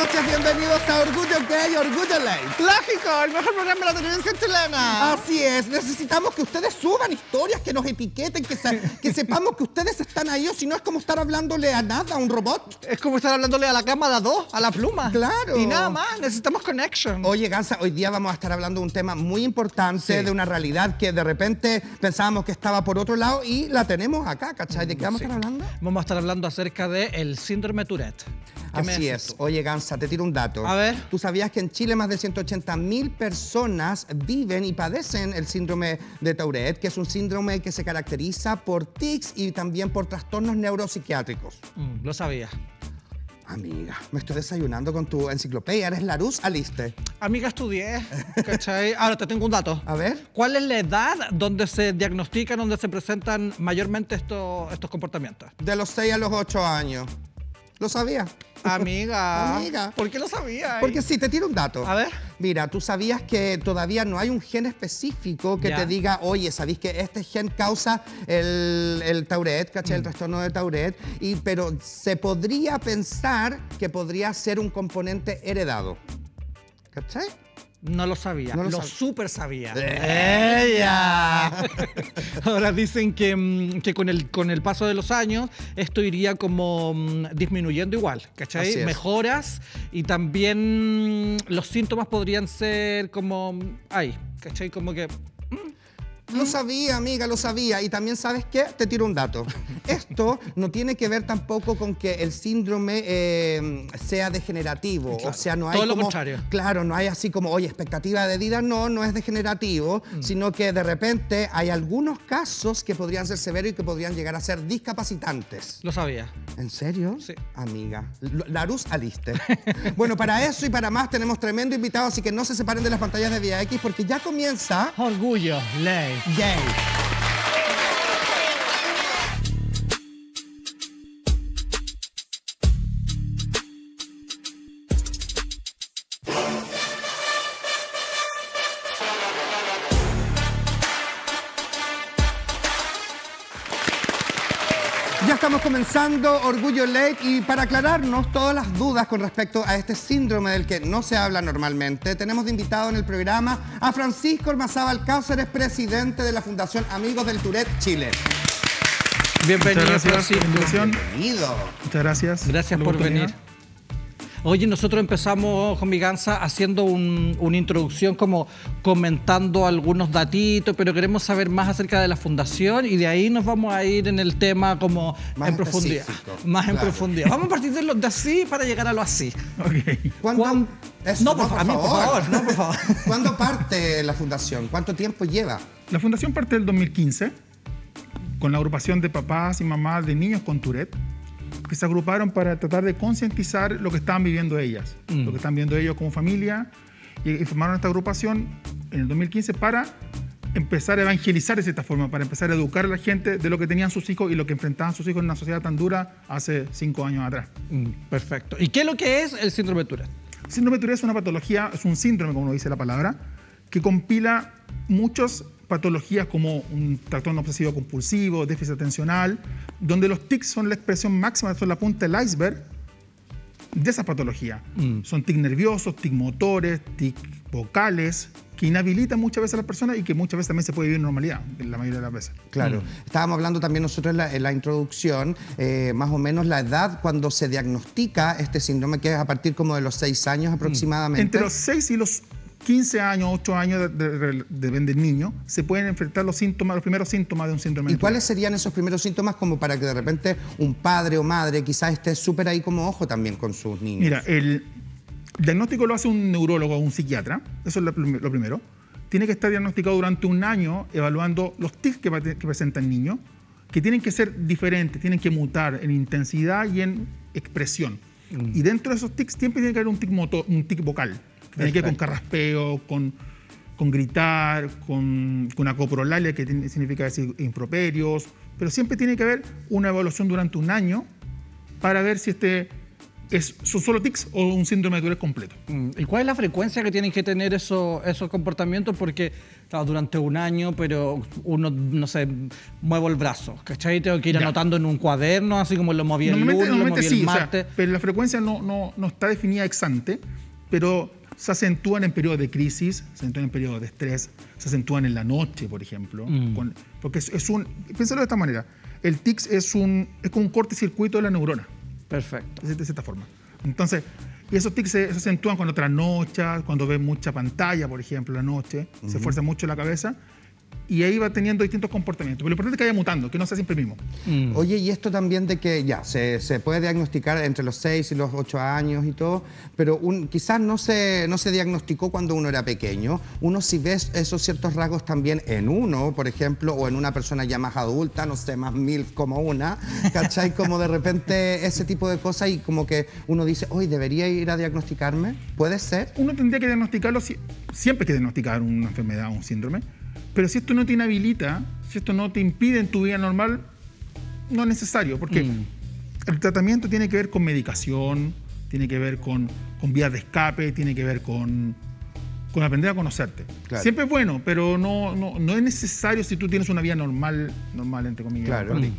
noches, bienvenidos a Orgullo Gay, Orgullo Late. Lógico, el mejor programa de la televisión chilena. Así es, necesitamos que ustedes suban historias, que nos etiqueten, que, se- que sepamos que ustedes están ahí, o si no es como estar hablándole a nada, a un robot. Es como estar hablándole a la cama de a dos, a la pluma. Claro. Y nada más, necesitamos connection. Oye, Gansa, hoy día vamos a estar hablando de un tema muy importante, Sí. de una realidad que de repente pensábamos que estaba por otro lado y la tenemos acá, ¿cachai? ¿De qué vamos a estar hablando? Vamos a estar hablando acerca del síndrome Tourette. ¿Qué me Así es. Oye, Gansa, te tiro un dato. A ver. ¿Tú sabías que en Chile más de 180 mil personas viven y padecen el síndrome de Tourette, que es un síndrome que se caracteriza por tics y también por trastornos neuropsiquiátricos? Mm, lo sabía. Amiga, me estoy desayunando con tu enciclopedia. ¿Eres Larus Aliste? Amiga, estudié, ¿cachai? Ahora te tengo un dato. A ver. ¿Cuál es la edad donde se diagnostican, donde se presentan mayormente estos, estos comportamientos? De los 6 a los 8 años. ¿Lo sabía? Amiga. Amiga. ¿Por qué lo sabía? Porque sí, te tiro un dato. A ver. Mira, tú sabías que todavía no hay un gen específico que Ya. te diga, oye, ¿sabéis que este gen causa el, el Tourette, ¿cachai? Mm. El trastorno de Tourette. Y, pero se podría pensar que podría ser un componente heredado. ¿Cachai? No lo sabía, No lo lo, sab- súper sabía. ¡Ella! Ahora dicen que, mm, que con, el, con el paso de los años esto iría como mm, disminuyendo igual, ¿cachai? Mejoras y también mm, los síntomas podrían ser como, ay, ¿cachai? Como que, Lo sabía, amiga, lo sabía. Y también, ¿sabes qué? Te tiro un dato. Esto no tiene que ver tampoco con que el síndrome eh, sea degenerativo. Claro, O sea, no hay todo lo como... contrario. Claro, no hay así como, oye, expectativa de vida. No, no es degenerativo, Mm. sino que de repente hay algunos casos que podrían ser severos y que podrían llegar a ser discapacitantes. lo sabía. ¿En serio? Sí. Amiga. Larus Aliste. bueno, para eso y para más tenemos tremendo invitado, así que no se separen de las pantallas de Vía X porque ya comienza... Orgullo, ley. Gay. Ya estamos comenzando Orgullo Late y para aclararnos todas las dudas con respecto a este síndrome del que no se habla normalmente, tenemos de invitado en el programa a Francisco Ormazábal Cáceres, presidente de la Fundación Amigos del Tourette Chile. Bienvenido, Muchas gracias por Francisco. Bienvenido. Muchas gracias. Gracias por venir. Oye, nosotros empezamos con mi gansa haciendo un- una introducción como comentando algunos datitos, pero queremos saber más acerca de la fundación y de ahí nos vamos a ir en el tema como Más en profundidad. Más en profundidad. Vamos a partir de lo de así para llegar a lo así. Ok. ¿Cuándo? ¿Cuán- Eso, No, por fa- a mí, por favor, no, por favor. ¿Cuándo parte la fundación? ¿Cuánto tiempo lleva? La fundación parte del 2015 con la agrupación de papás y mamás de niños con Tourette que se agruparon para tratar de concientizar lo que estaban viviendo ellas, Mm. lo que están viviendo ellos como familia y, y formaron esta agrupación en el 2015 para empezar a evangelizar de cierta forma, para empezar a educar a la gente de lo que tenían sus hijos y lo que enfrentaban sus hijos en una sociedad tan dura hace cinco años atrás. Mm, Perfecto. ¿Y qué es lo que es el síndrome de Tourette? Síndrome de Tourette es una patología, es un síndrome, como lo dice la palabra, que compila muchas patologías como un trastorno obsesivo compulsivo, déficit atencional, donde los tics son la expresión máxima, son la punta del iceberg de esa patología. Mm. Son tics nerviosos, tics motores, tics vocales, que inhabilitan muchas veces a las personas y que muchas veces también se puede vivir en normalidad, la mayoría de las veces. Claro. Estábamos hablando también nosotros en la, en la introducción, eh, más o menos la edad cuando se diagnostica este síndrome, que es a partir como de los seis años aproximadamente. Entre los 6 y los 15 años, 8 años, de- de- de- depende del niño, se pueden enfrentar los síntomas, los primeros síntomas de un síndrome ¿Y de cuáles serían esos primeros síntomas como para que de repente un padre o madre quizás esté súper ahí como ojo también con sus niños? Mira, el diagnóstico lo hace un neurólogo o un psiquiatra, eso es lo, prim- lo primero. Tiene que estar diagnosticado durante un año evaluando los tics que, que presenta el niño, que tienen que ser diferentes, tienen que mutar en intensidad y en expresión. Y dentro de esos tics siempre tiene que haber un tic, motor, un tic vocal, tiene que ver con carraspeo, con, con gritar, con, con una coprolalia, que tiene- significa decir improperios, pero siempre tiene que haber una evaluación durante un año para ver si este ¿Es, ¿Son solo tics o un síndrome de Tourette completo? Mm, ¿Y cuál es la frecuencia que tienen que tener esos, esos comportamientos? Porque claro, durante un año, pero uno, no sé, muevo el brazo, ¿cachai? Tengo que ir Ya. anotando en un cuaderno, así como lo moví el lunes, lo moví sí, el o sea, martes. pero la frecuencia no, no, no está definida ex ante, pero se acentúan en periodos de crisis, se acentúan en periodos de estrés, se acentúan en la noche, por ejemplo. Mm. con- porque es, es un. Piénsalo de esta manera: el tics es, un, es como un cortocircuito de la neurona. Perfecto. de de cierta forma. Entonces, y esos tics se, se acentúan cuando trasnochas, cuando ves mucha pantalla, por ejemplo, la noche, se esfuerza mucho la cabeza y ahí va teniendo distintos comportamientos. Pero lo importante es que vaya mutando, que no sea siempre el mismo. Mm. Oye, y esto también de que ya se, se puede diagnosticar entre los 6 y los 8 años y todo, pero un- quizás no se, no se diagnosticó cuando uno era pequeño. Uno si ves esos ciertos rasgos también en uno, por ejemplo, o en una persona ya más adulta, no sé, más mil como una, ¿cachai? Como de repente ese tipo de cosas y como que uno dice, hoy debería ir a diagnosticarme. ¿Puede ser? Uno tendría que diagnosticarlo, si- siempre hay que diagnosticar una enfermedad o un síndrome, pero si esto no te inhabilita, si esto no te impide en tu vida normal, no es necesario, porque Mm. el tratamiento tiene que ver con medicación, tiene que ver con, con vías de escape, tiene que ver con, con aprender a conocerte. Claro. Siempre es bueno, pero no, no, no es necesario si tú tienes una vida normal, normal entre comillas. Claro. ti.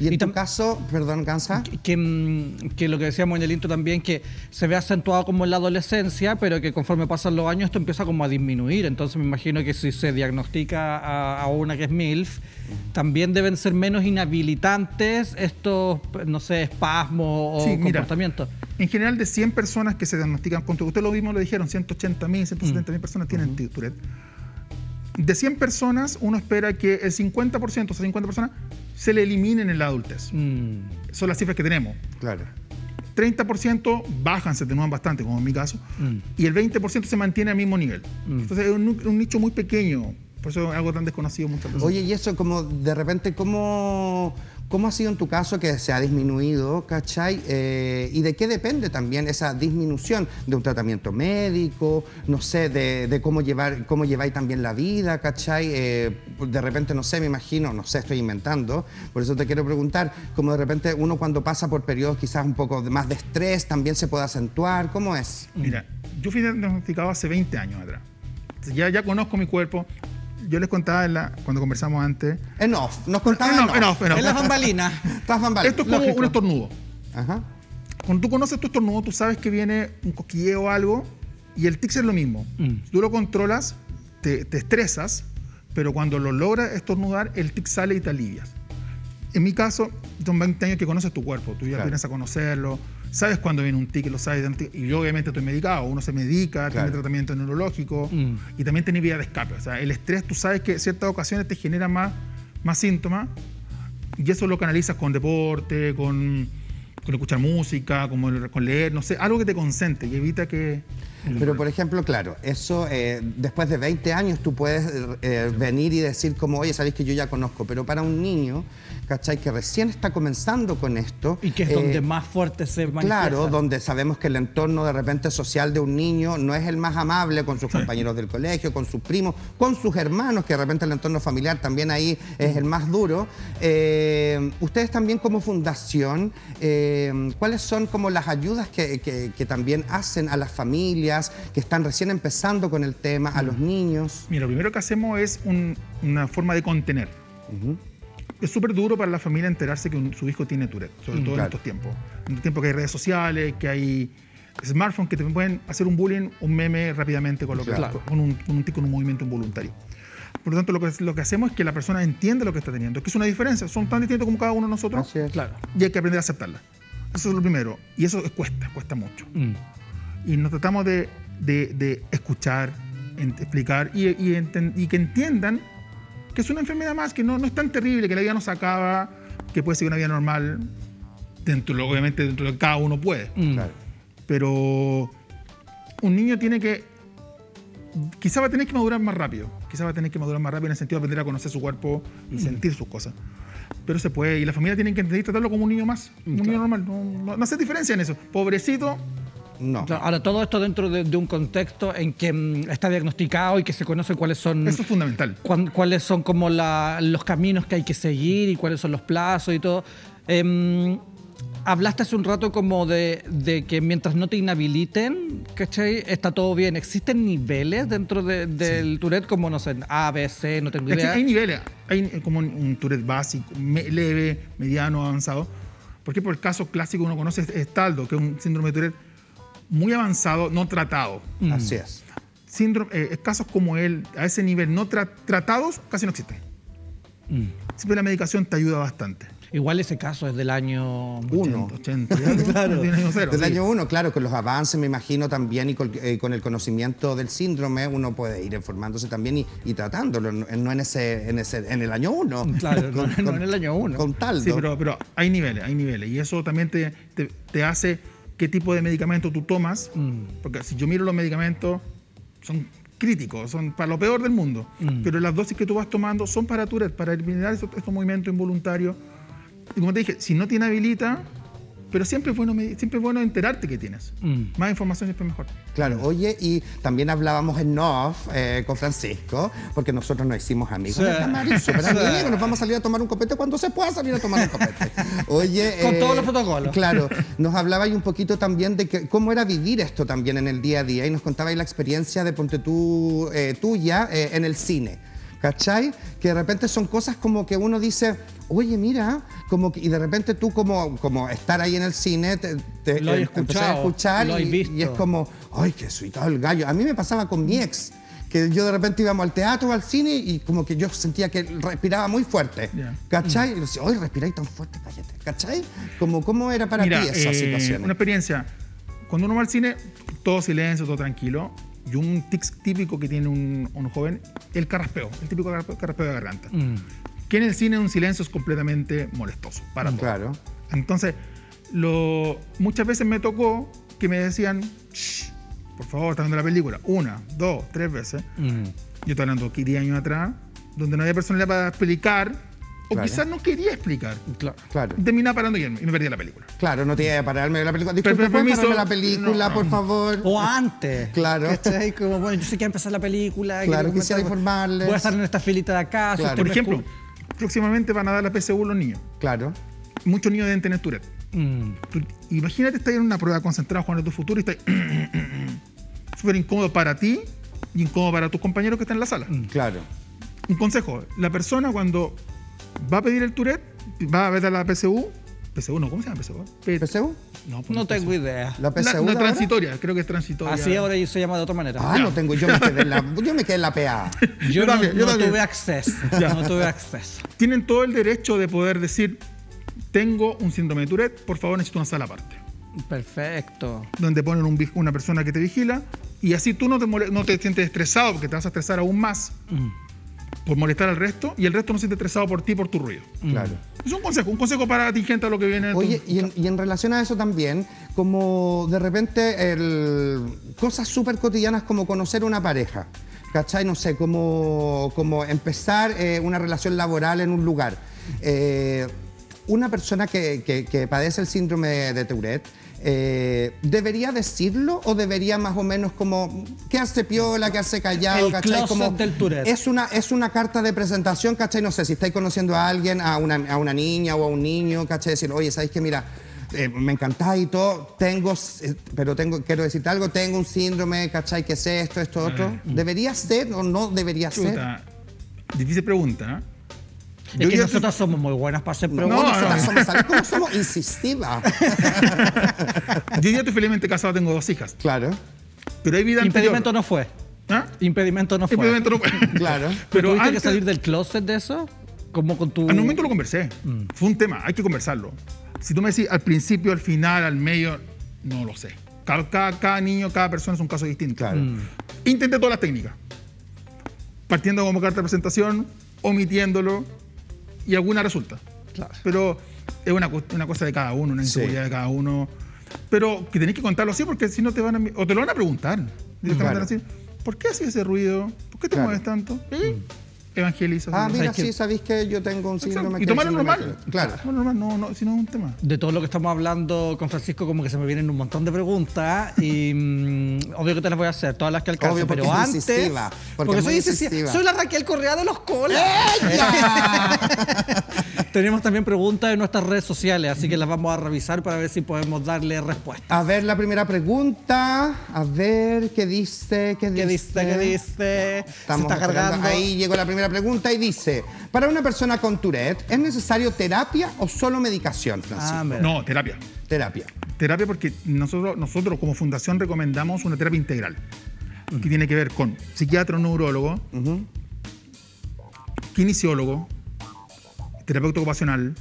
Y en Y tu caso, perdón, Gansa. Que- que, mm, que lo que decíamos en el intro también, que se ve acentuado como en la adolescencia, pero que conforme pasan los años esto empieza como a disminuir. Entonces me imagino que si se diagnostica a, a una que es MILF, también deben ser menos inhabilitantes estos, no sé, espasmos o Sí, mira. comportamientos. En general, de 100 personas que se diagnostican con usted lo mismo lo dijeron, 180 mil, 170 mil personas tienen Tourette. De 100 personas, uno espera que el 50%, o sea, 50 personas, se le eliminen en la adultez. Mm, Son las cifras que tenemos. Claro. 30% bajan, se atenúan bastante, como en mi caso, Mm. y el 20% se mantiene al mismo nivel. Entonces es un, un nicho muy pequeño, por eso es algo tan desconocido muchas veces. Oye, y eso como de repente, ¿cómo, cómo ha sido en tu caso que se ha disminuido, cachai? Eh, ¿Y de qué depende también esa disminución? ¿De un tratamiento médico? No sé, de, de cómo, llevar, cómo lleváis también la vida, cachai? Eh, de repente, no sé, me imagino, no sé, estoy inventando, por eso te quiero preguntar, como de repente uno cuando pasa por periodos quizás un poco más de estrés, también se puede acentuar, ¿cómo es? Mira, yo fui diagnosticado hace 20 años atrás. Ya, ya conozco mi cuerpo. Yo les contaba en la- cuando conversamos antes. En off, nos contaban En en off, en off, en off. En las bambalinas. Tras bambalinas. Esto es como lógico. un estornudo. Ajá. Cuando tú conoces tu estornudo, tú sabes que viene un cosquilleo o algo, y el tic es lo mismo. Mm. Si tú lo controlas, te, te estresas, pero cuando lo logras estornudar, el tic sale y te alivias. En mi caso, son 20 años que conoces tu cuerpo, tú ya Claro. vienes a conocerlo, sabes cuándo viene un tic, lo sabes, de antes, y yo obviamente estoy medicado, uno se medica, Claro. tiene tratamiento neurológico, Mm. y también tiene vía de escape. O sea, el estrés, tú sabes que en ciertas ocasiones te genera más, más síntomas, y eso lo canalizas con deporte, con, con escuchar música, con leer, no sé, algo que te concentre y evita que... Pero por ejemplo, claro, eso eh, después de 20 años tú puedes eh, venir y decir como, oye, sabéis que yo ya conozco, pero para un niño, ¿cachai? Que recién está comenzando con esto. Y que es eh, donde más fuerte se manifiesta. Claro, donde sabemos que el entorno de repente social de un niño no es el más amable con sus compañeros del colegio, con sus primos, con sus hermanos, que de repente el entorno familiar también ahí es el más duro. Eh, ustedes también como fundación, eh, ¿cuáles son como las ayudas que, que- que también hacen a las familias que están recién empezando con el tema, a los niños? Mira, lo primero que hacemos es un- una forma de contener. Es súper duro para la familia enterarse que un- su hijo tiene Tourette, sobre todo en claro. estos tiempos. En tiempos que hay redes sociales, que hay smartphones que te pueden hacer un bullying, un meme rápidamente con, lo que- Claro. con, un, con un con un movimiento involuntario. Por lo tanto, lo que, lo que hacemos es que la persona entienda lo que está teniendo. Es que es una diferencia, son tan distintos como cada uno de nosotros Así es. Claro. y hay que aprender a aceptarla. Eso es lo primero. Y eso cuesta, cuesta mucho. Mm. Y nos tratamos de, de- de escuchar, explicar y, y enten- y que entiendan que es una enfermedad más, que no, no es tan terrible, que la vida no se acaba, que puede ser una vida normal, dentro, obviamente dentro de lo que cada uno puede. Mm. Claro. Pero un niño tiene que, quizá va a tener que madurar más rápido, quizá va a tener que madurar más rápido en el sentido de aprender a conocer su cuerpo y sentir sus cosas. Pero se puede, y la familia tiene que entender y tratarlo como un niño más, un niño normal, no, no, no hace diferencia en eso. Pobrecito, No. Ahora, todo esto dentro de, de un contexto en que mm, está diagnosticado y que se conoce cuáles son, eso es fundamental. cuán- cuáles son como la- los caminos que hay que seguir y cuáles son los plazos y todo. Em, hablaste hace un rato como de, de que mientras no te inhabiliten, ¿cachai? Está todo bien. ¿Existen niveles dentro de- del Tourette como, no sé, A, B, C, no tengo Es que idea? hay niveles. Hay como un, Tourette básico, leve, mediano, avanzado. Porque por el caso clásico que uno conoce es Taldo, que es un síndrome de Tourette muy avanzado, no tratado. Mm. Así es. Síndrome, eh, casos como él, a ese nivel no tra- tratados, casi no existen. Mm. Siempre la medicación te ayuda bastante. Igual ese caso es del año... Uno. 80, 80, y algo, Claro. tiene año cero, Del sí. año uno, claro, con los avances, me imagino también, y con, eh, con el conocimiento del síndrome, uno puede ir informándose también y, y tratándolo, no en ese, en ese, en el año uno. Claro, no- no en el año uno. Con tal. Sí, pero, pero hay niveles, hay niveles. Y eso también te, te, te hace qué tipo de medicamento tú tomas. Mm. Porque si yo miro los medicamentos, son críticos, son para lo peor del mundo. Mm. Pero las dosis que tú vas tomando son para Tourette, para eliminar estos, estos movimientos involuntarios. Y como te dije, si no te inhabilita, pero siempre es bueno, siempre es bueno enterarte que tienes. Mm. Más información siempre es mejor. Claro, oye, y también hablábamos en off eh, con Francisco, porque nosotros nos hicimos amigos. Sí. de Tamari, súper amigos, nos vamos a salir a tomar un copete cuando se pueda salir a tomar un copete. Oye, Con eh, todos los protocolos. Claro, nos hablaba un poquito también de que, cómo era vivir esto también en el día a día y nos contaba ahí la experiencia de Ponte tú, eh, tuya eh, en el cine. ¿Cachai? Que de repente son cosas como que uno dice, oye, mira, como que- y de repente tú como, como estar ahí en el cine, te, te- Lo eh, a escuchar lo y, visto. y es como, ay, qué suitado el gallo. A mí me pasaba con mi ex, que yo de repente íbamos al teatro o al cine y como que yo sentía que respiraba muy fuerte. Ya. ¿Cachai? Y yo decía, ay, respiráis tan fuerte, cállate. ¿Cachai? Como, ¿Cómo era para Mira, ti esa eh, situación? Una experiencia. Cuando uno va al cine, todo silencio, todo tranquilo. Y un tic típico que tiene un, un joven, el carraspeo, el típico carraspeo, carraspeo de garganta. Mm. Que en el cine un silencio es completamente molestoso para todos. Claro. Entonces, lo, muchas veces me tocó que me decían, "Shh, por favor, está viendo la película. Una, dos, tres veces. Mm. Yo estoy hablando aquí 10 años atrás, donde no había personalidad para explicar, o Claro. quizás no quería explicar. Claro. Claro. Terminaba parando y y me perdía la película. Claro, no te iba a pararme de la película. Disculpe, Pero, ¿puedes permiso, pararme la película, no, por favor? O antes. Claro. ¿Cachai? Como, bueno, yo sé que va a empezar la película. Claro, quiero quisiera comentar, informarles. Voy a estar en esta filita de acá. Claro. Por ejemplo, próximamente van a dar la PSU los niños. Claro. Muchos niños deben tener Tourette. Mm. Tú- imagínate estar en una prueba concentrada jugando tu futuro y estás súper incómodo para ti y incómodo para tus compañeros que están en la sala. Claro. Un consejo, la persona cuando va a pedir el Tourette, va a ver a la PSU, PSU no, ¿cómo se llama PSU? P- ¿PSU? No, pues No tengo idea. ¿La La, PSU? la ahora? transitoria, creo que es transitoria. Así ahora se llama de otra manera. Ah, no tengo. Yo me quedé en la, yo me quedé en la PA. yo yo no, también, yo no también. tuve acceso. Ya. No tuve acceso. Tienen todo el derecho de poder decir, tengo un síndrome de Tourette, por favor necesito una sala aparte. Perfecto. donde ponen un una persona que te vigila y así tú no te, no te sientes estresado porque te vas a estresar aún más Mm. Por molestar al resto y el resto no se siente estresado por ti por tu ruido. Claro. Es un consejo, un consejo para ti gente a lo que viene. en tu- Oye, y en, y en relación a eso también, como de repente el, cosas súper cotidianas como conocer una pareja, ¿cachai? No sé, como, como empezar eh, una relación laboral en un lugar. Eh, una persona que, que- que padece el síndrome de Tourette, eh, ¿debería decirlo o debería más o menos como quedarse piola, quedarse callado, El ¿cachai? Como, del. Es una, es una carta de presentación, ¿cachai? No sé, si estáis conociendo a alguien, a una, a una niña o a un niño, ¿cachai? Decir, oye, ¿sabéis que Mira, eh, me encantáis y todo, tengo, eh, pero tengo, quiero decirte algo, tengo un síndrome, ¿cachai? Que sé esto, esto, otro. ¿Debería ser o no debería ser? Chuta, difícil pregunta. ¿eh? Es Yo que ya- nosotros somos muy buenas para hacer No, preguntas. nosotras no. somos, ¿sabes cómo somos? Incisivas. Yo ya estoy felizmente casado, tengo dos hijas, claro, pero hay vida Impedimento anterior. no fue. ¿Ah? Impedimento no fue. Impedimento no fue. claro. ¿Pero tuviste antes, que salir del closet de eso? Como con tu... al momento lo conversé. Fue un tema, hay que conversarlo. Si tú me decís al principio, al final, al medio, no lo sé. Cada, cada- cada niño, cada persona es un caso distinto. Claro. Intenté todas las técnicas. Partiendo como carta de presentación, omitiéndolo, y alguna resulta. Claro. Pero es una, una cosa de cada uno, una Sí. inseguridad de cada uno. Pero que tenés que contarlo así porque si no te van a... O te lo van a preguntar. Directamente Claro. van a decir, ¿por qué haces ese ruido? ¿Por qué te Claro. mueves tanto? ¿Eh? Evangelizas. Ah, mira, sí, sabéis que yo tengo un Exacto. síndrome Y tomarlo normal. que- Claro. No, normal, no, no, si no es un tema. De todo lo que estamos hablando con Francisco, como que se me vienen un montón de preguntas y mm, obvio que te las voy a hacer, todas las que alcance, Obvio, porque pero es antes... porque soy. Soy la Raquel Correa de los colas. Tenemos también preguntas en nuestras redes sociales, así que las vamos a revisar para ver si podemos darle respuesta. A ver la primera pregunta. A ver qué dice, qué dice. ¿Qué dice? ¿Qué dice? Estamos Se está cargando. Ahí llegó la primera pregunta y dice: Para una persona con Tourette, ¿es necesario terapia o solo medicación, Francisco? Ah. No, terapia. Terapia. Terapia porque nosotros, nosotros como fundación recomendamos una terapia integral, que tiene que ver con psiquiatra o neurólogo, kinesiólogo, terapeuta ocupacional,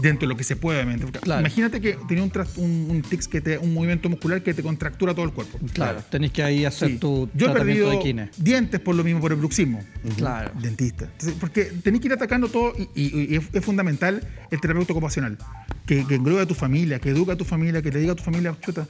dentro de lo que se puede, obviamente. Claro. Imagínate que tiene un, tras- un, un tics que te, un movimiento muscular que te contractura todo el cuerpo. Claro, tenéis que ahí hacer Sí. tu Yo he perdido de dientes por lo mismo, por el bruxismo. Claro. Dentista. Entonces, porque tenés que ir atacando todo y, y- y es, es fundamental el terapeuta ocupacional. Que, que englobe a tu familia, que eduque a tu familia, que le diga a tu familia, chuta,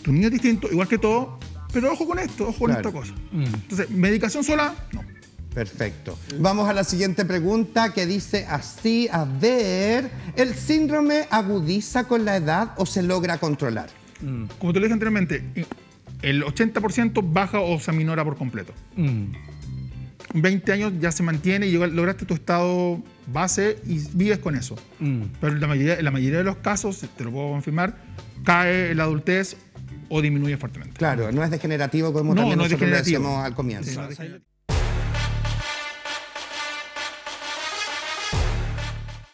tu niño es distinto, igual que todo, pero ojo con esto, ojo con Claro. esta cosa. Entonces, medicación sola, no. Perfecto. Vamos a la siguiente pregunta que dice así, a ver, ¿el síndrome agudiza con la edad o se logra controlar? Como te lo dije anteriormente, el 80% baja o se aminora por completo. Mm. 20 años ya se mantiene y lograste tu estado base y vives con eso. Mm. Pero en la mayoría, en la mayoría de los casos, te lo puedo confirmar, cae en la adultez o disminuye fuertemente. Claro, no es degenerativo como No, también no es nosotros decíamos al comienzo. Sí, no.